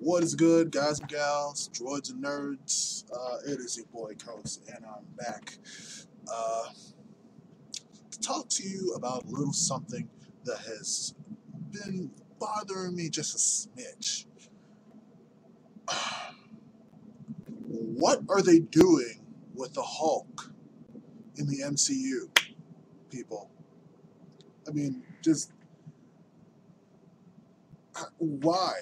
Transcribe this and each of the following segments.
What is good, guys and gals, droids and nerds? Uh, it is your boy Kos, and I'm back uh, to talk to you about a little something that has been bothering me just a smidge. What are they doing with the Hulk in the MCU, people? I mean, just why?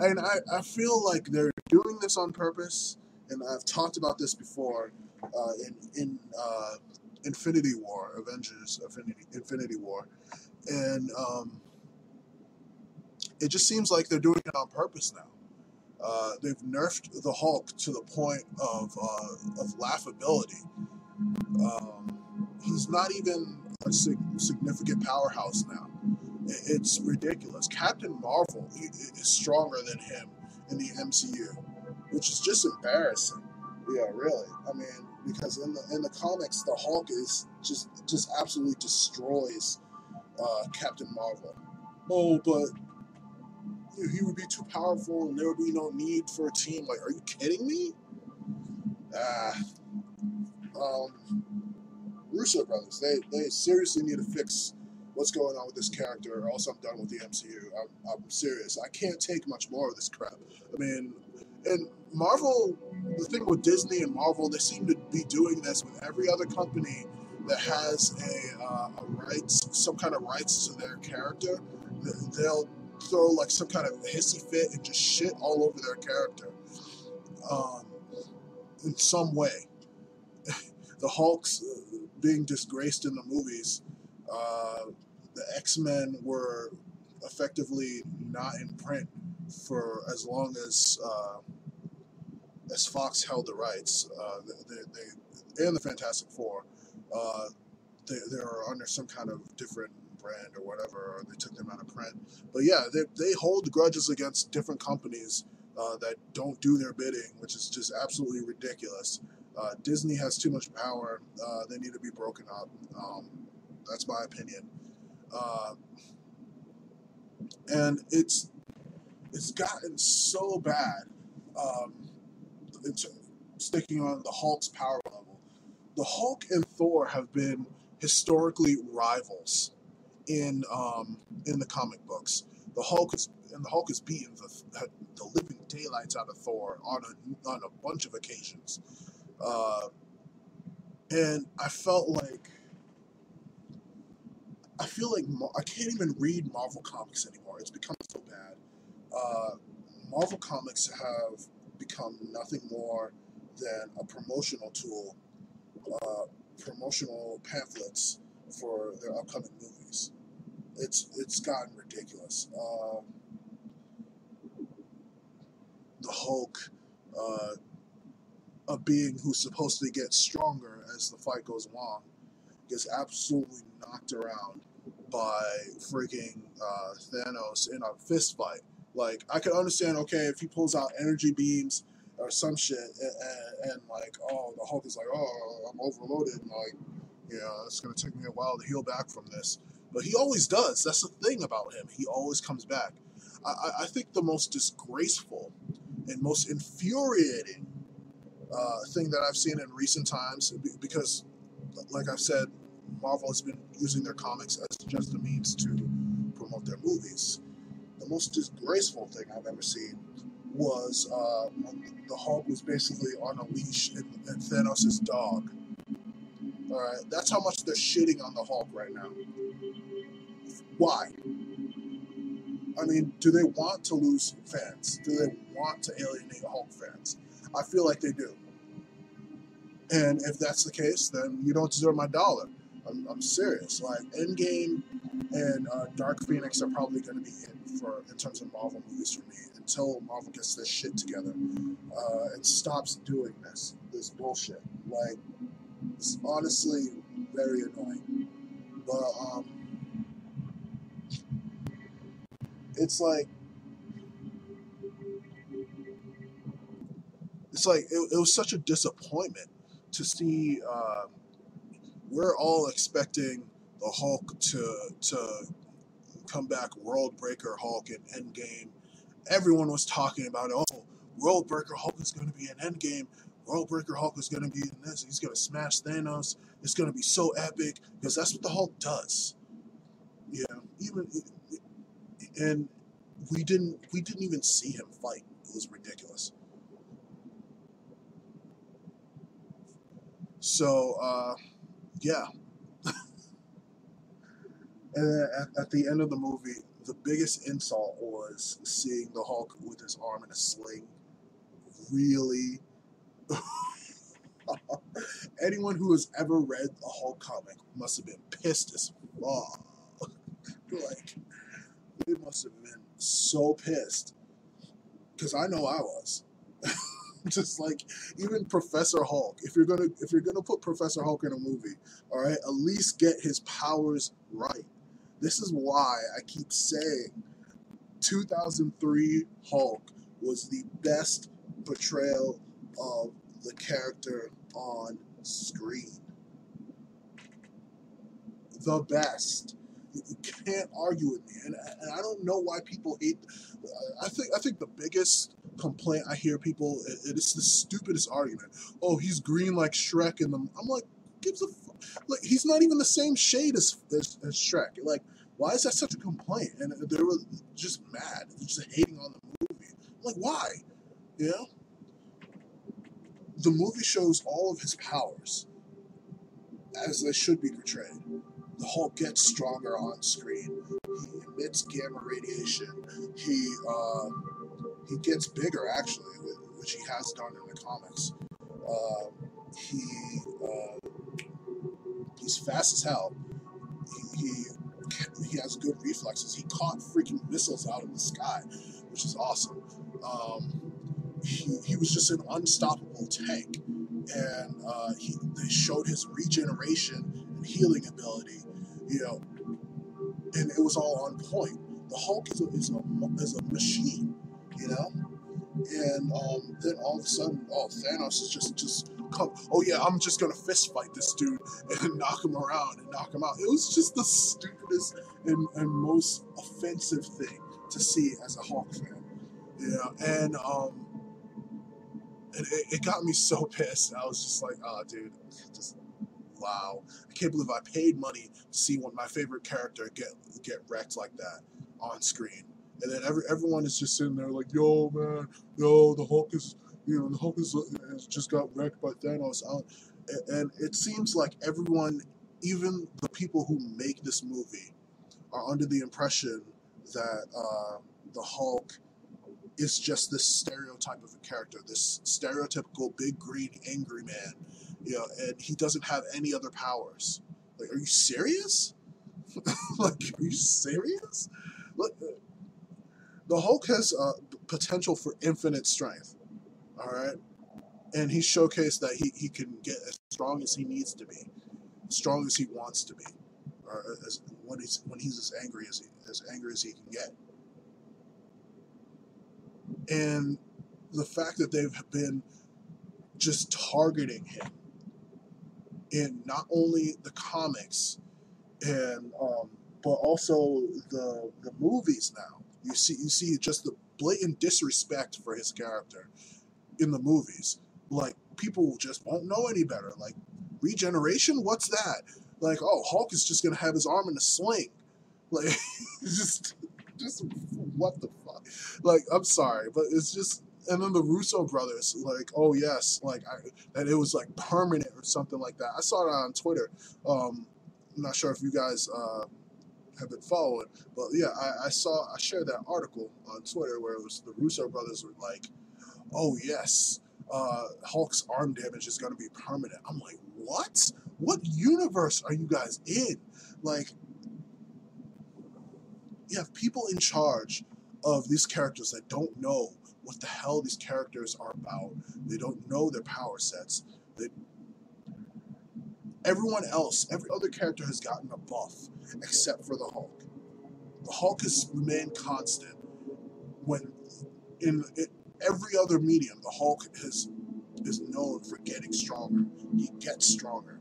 And I, I feel like they're doing this on purpose, and I've talked about this before uh, in in uh, Infinity War, Avengers Infinity Infinity War, and um, it just seems like they're doing it on purpose now. Uh, they've nerfed the Hulk to the point of uh, of laughability. Um, he's not even a sig- significant powerhouse now. It's ridiculous. Captain Marvel is stronger than him in the MCU, which is just embarrassing. Yeah, really. I mean, because in the in the comics, the Hulk is just just absolutely destroys uh, Captain Marvel. Oh, but he would be too powerful, and there would be no need for a team. Like, are you kidding me? Ah, um, Russo brothers, they they seriously need to fix what's going on with this character, or else I'm done with the MCU. I'm, I'm serious. I can't take much more of this crap. I mean, and Marvel, the thing with Disney and Marvel, they seem to be doing this with every other company that has a, uh, a rights, some kind of rights to their character. They'll throw like some kind of hissy fit and just shit all over their character um, in some way. the Hulk's uh, being disgraced in the movies. Uh, the X Men were effectively not in print for as long as uh, as Fox held the rights. Uh, they, they, and the Fantastic Four, uh, they, they are under some kind of different brand or whatever, or they took them out of print. But yeah, they, they hold grudges against different companies uh, that don't do their bidding, which is just absolutely ridiculous. Uh, Disney has too much power. Uh, they need to be broken up. Um, that's my opinion. Uh, and it's it's gotten so bad. Um, sticking on the Hulk's power level. The Hulk and Thor have been historically rivals in um, in the comic books. The Hulk is and the Hulk has beaten the, the living daylights out of Thor on a on a bunch of occasions. Uh, and I felt like I feel like I can't even read Marvel comics anymore. It's become so bad. Uh, Marvel comics have become nothing more than a promotional tool, uh, promotional pamphlets for their upcoming movies. It's it's gotten ridiculous. Uh, the Hulk, uh, a being who's supposed to get stronger as the fight goes along, gets absolutely knocked around by freaking uh, Thanos in a fist fight. Like I could understand, okay, if he pulls out energy beams or some shit, and, and, like, oh, the Hulk is like, oh, I'm overloaded, and like, you know, it's gonna take me a while to heal back from this. But he always does. That's the thing about him. He always comes back. I, I think the most disgraceful and most infuriating uh, thing that I've seen in recent times, because, like I've said, Marvel has been using their comics as just a means to promote their movies. The most disgraceful thing I've ever seen was uh, when the Hulk was basically on a leash and, and Thanos' dog. All right, that's how much they're shitting on the Hulk right now. Why? I mean, do they want to lose fans? Do they want to alienate Hulk fans? I feel like they do. And if that's the case, then you don't deserve my dollar. I'm, I'm serious. Like Endgame and uh, Dark Phoenix are probably going to be it for in terms of Marvel movies for me until Marvel gets this shit together uh, and stops doing this this bullshit. Like it's honestly very annoying. But um, it's like it's like it, it was such a disappointment to see. Uh, we're all expecting the Hulk to to come back, World Breaker Hulk in Endgame, everyone was talking about, oh, World Breaker Hulk is going to be an Endgame. World Breaker Hulk is going to be in this. He's going to smash Thanos. It's going to be so epic because that's what the Hulk does. Yeah, even and we didn't we didn't even see him fight. It was ridiculous. So uh, yeah. and at, at the end of the movie, the biggest insult was seeing the Hulk with his arm in a sling. Really. Anyone who has ever read a Hulk comic must have been pissed as fuck. like, they must have been so pissed. Because I know I was. Just like even Professor Hulk. If you're gonna if you're gonna put Professor Hulk in a movie, all right, at least get his powers right. This is why I keep saying 2003 Hulk was the best portrayal of the character on screen. The best. You can't argue with me, and, and I don't know why people hate. I think I think the biggest complaint I hear people it, it's the stupidest argument. Oh, he's green like Shrek them. I'm like, gives a like he's not even the same shade as, as, as Shrek. Like, why is that such a complaint? And they were just mad, They're just hating on the movie. I'm like, why? You know, the movie shows all of his powers as they should be portrayed. The Hulk gets stronger on screen. He emits gamma radiation. He uh, he gets bigger actually, which he has done in the comics. Uh, he uh, he's fast as hell. He, he he has good reflexes. He caught freaking missiles out of the sky, which is awesome. Um, he, he was just an unstoppable tank, and uh, he, they showed his regeneration and healing ability, you know, and it was all on point. The Hulk is a, is a, is a machine, you know, and um, then all of a sudden, oh, Thanos is just just come. Oh yeah, I'm just gonna fist fight this dude and knock him around and knock him out. It was just the stupidest and, and most offensive thing to see as a Hulk fan. You know, and um, and it, it got me so pissed. I was just like, oh, dude, just wow. I can't believe I paid money to see one my favorite character get get wrecked like that on screen. And then every, everyone is just sitting there like, yo, man, yo, the Hulk is, you know, the Hulk is, just got wrecked by Thanos. Out. And it seems like everyone, even the people who make this movie, are under the impression that uh, the Hulk is just this stereotype of a character, this stereotypical big green angry man, you know, and he doesn't have any other powers. Like, are you serious? like, are you serious? Look, the Hulk has uh, potential for infinite strength. All right, and he showcased that he, he can get as strong as he needs to be, as strong as he wants to be, or as when he's when he's as angry as he, as angry as he can get and the fact that they've been just targeting him in not only the comics and um, but also the the movies now. You see you see just the blatant disrespect for his character in the movies. Like people just won't know any better. Like regeneration, what's that? Like oh Hulk is just gonna have his arm in a sling. Like just just what the fuck? Like, I'm sorry, but it's just. And then the Russo brothers, like, oh yes, like I, that it was like permanent or something like that. I saw it on Twitter. Um, I'm not sure if you guys uh, have been following, but yeah, I, I saw I shared that article on Twitter where it was the Russo brothers were like, oh yes, uh, Hulk's arm damage is going to be permanent. I'm like, what? What universe are you guys in? Like, you have people in charge of these characters that don't know what the hell these characters are about. They don't know their power sets. They, everyone else, every other character has gotten a buff except for the Hulk. The Hulk has remained constant when in, in every other medium, the Hulk has is known for getting stronger. He gets stronger.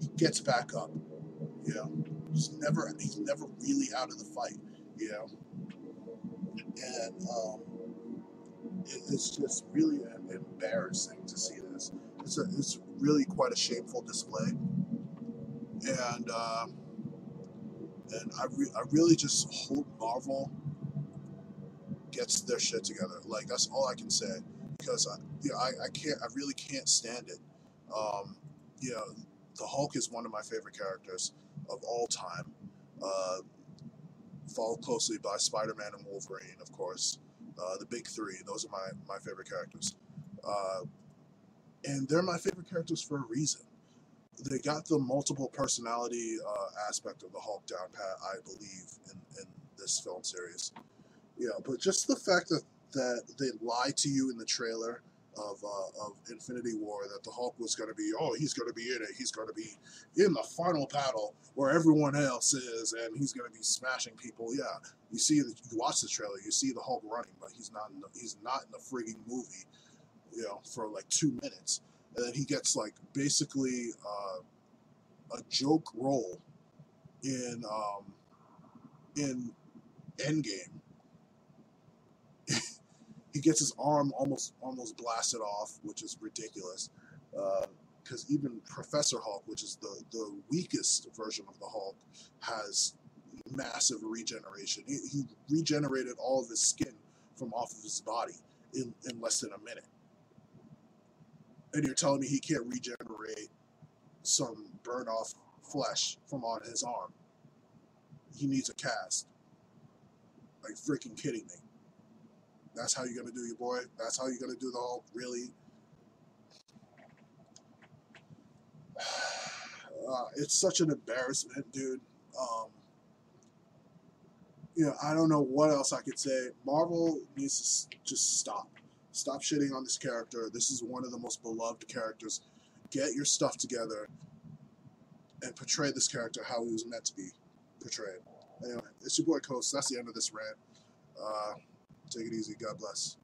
He gets back up. You know, he's never he's never really out of the fight. You know, and um, it, it's just really embarrassing to see this. It's a, it's really quite a shameful display, and uh, and I re- I really just hope Marvel gets their shit together. Like that's all I can say because I you know, I, I can't I really can't stand it. Um, you know, the Hulk is one of my favorite characters of all time. Uh, followed closely by Spider-Man and Wolverine, of course. Uh, the big three; those are my my favorite characters, uh, and they're my favorite characters for a reason. They got the multiple personality uh, aspect of the Hulk down pat, I believe, in, in this film series. Yeah, but just the fact that that they lied to you in the trailer of uh, of Infinity War that the Hulk was going to be oh he's going to be in it he's going to be in the final battle where everyone else is and he's going to be smashing people yeah you see you watch the trailer you see the Hulk running but he's not in the, he's not in the frigging movie you know for like two minutes and then he gets like basically uh, a joke role in um, in Endgame he gets his arm almost almost blasted off, which is ridiculous. Because uh, even Professor Hulk, which is the the weakest version of the Hulk, has massive regeneration. He, he regenerated all of his skin from off of his body in, in less than a minute. And you're telling me he can't regenerate some burn off flesh from on his arm? He needs a cast. Like freaking kidding me. That's how you're gonna do your boy. That's how you're gonna do the whole Really? Uh, it's such an embarrassment, dude. Um, you know, I don't know what else I could say. Marvel needs to just stop. Stop shitting on this character. This is one of the most beloved characters. Get your stuff together and portray this character how he was meant to be portrayed. Anyway, it's your boy Kos. That's the end of this rant. Uh, Take it easy. God bless.